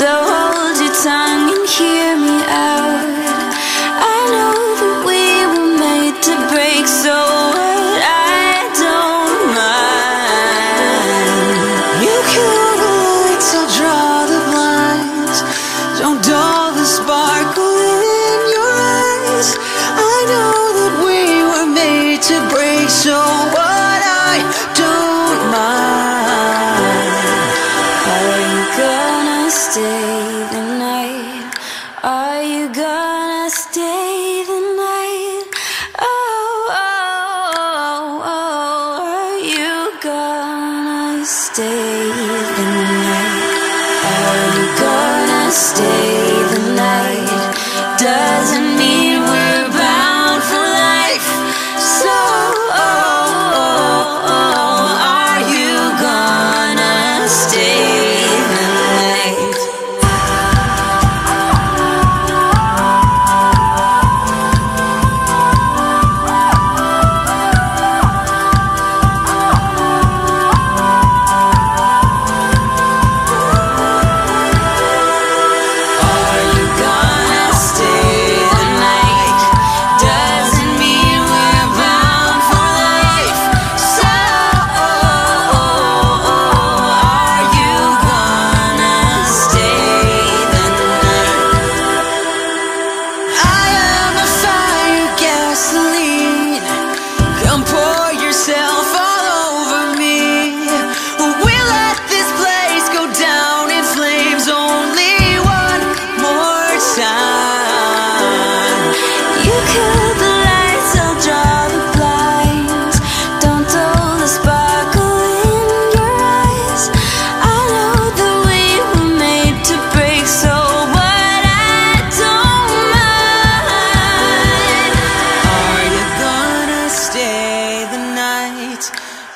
So hold your tongue and hear me out. I know that we were made to break, so what I don't mind. You can wait till draw the blinds. Don't dull the sparkle in your eyes. I know that we were made to break, so what I. stay.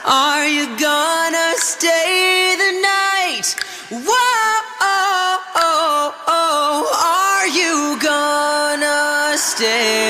Are you gonna stay the night? Whoa, oh, oh, oh. are you gonna stay?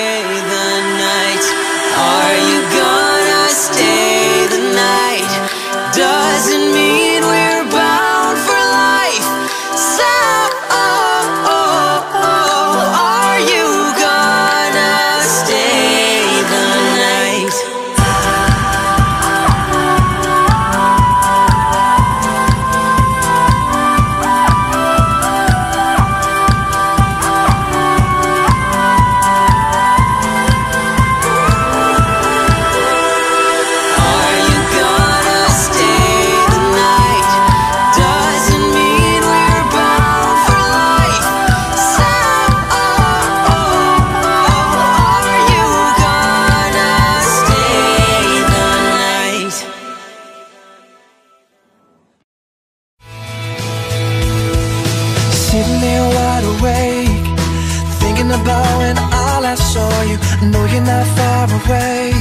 the when I last saw you. I know you're not far away.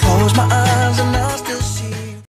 Close my eyes and I'll.